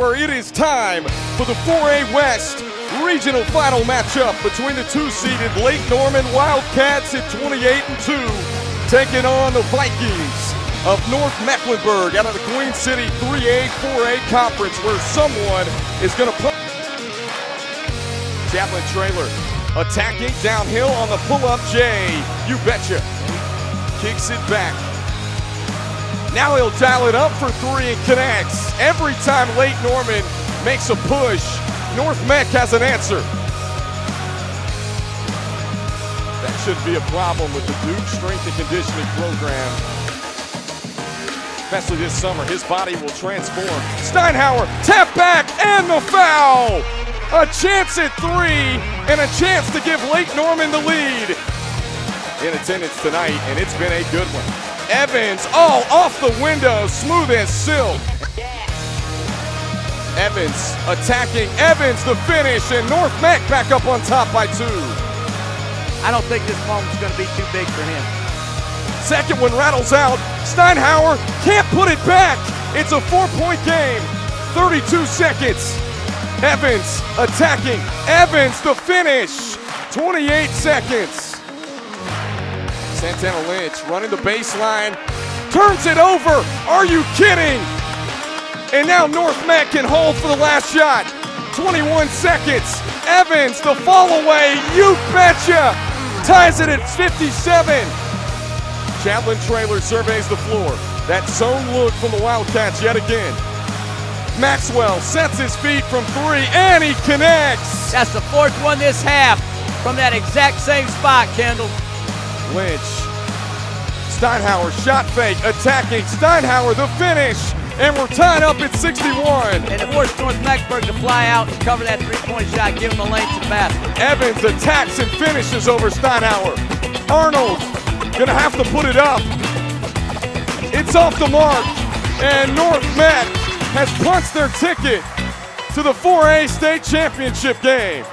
where it is time for the 4A West regional final matchup between the two-seeded Lake Norman Wildcats at 28 and 2, taking on the Vikings of North Mecklenburg out of the Queen City 3A, 4A conference, where someone is going to play. Chaplin trailer attacking downhill on the pull-up J. You betcha. Kicks it back. Now he'll dial it up for three and connects. Every time Lake Norman makes a push, North Meck has an answer. That shouldn't be a problem with the Duke Strength and Conditioning Program. Especially this summer, his body will transform. Steinhauer, tap back, and the foul! A chance at three, and a chance to give Lake Norman the lead. In attendance tonight, and it's been a good one. Evans, all off the window, smooth as silk. Evans attacking. Evans the finish, and North Meck back up on top by two. I don't think this moment's going to be too big for him. Second one rattles out. Steinhauer can't put it back. It's a four-point game. 32 seconds. Evans attacking. Evans the finish. 28 seconds. Santana Lynch running the baseline. Turns it over. Are you kidding? And now North Meck can hold for the last shot. 21 seconds. Evans, the fall away. You betcha. Ties it at 57. Chaplin trailer surveys the floor. That zone look from the Wildcats yet again. Maxwell sets his feet from three and he connects. That's the fourth one this half from that exact same spot, Kendall. Lynch. Steinhauer shot fake, attacking. Steinhauer the finish. And we're tied up at 61. And it forced North Mecklenburg to fly out and cover that three-point shot, give him the length to basket. Evans attacks and finishes over Steinhauer. Arnold gonna have to put it up. It's off the mark. And North Meck has punched their ticket to the 4A state championship game.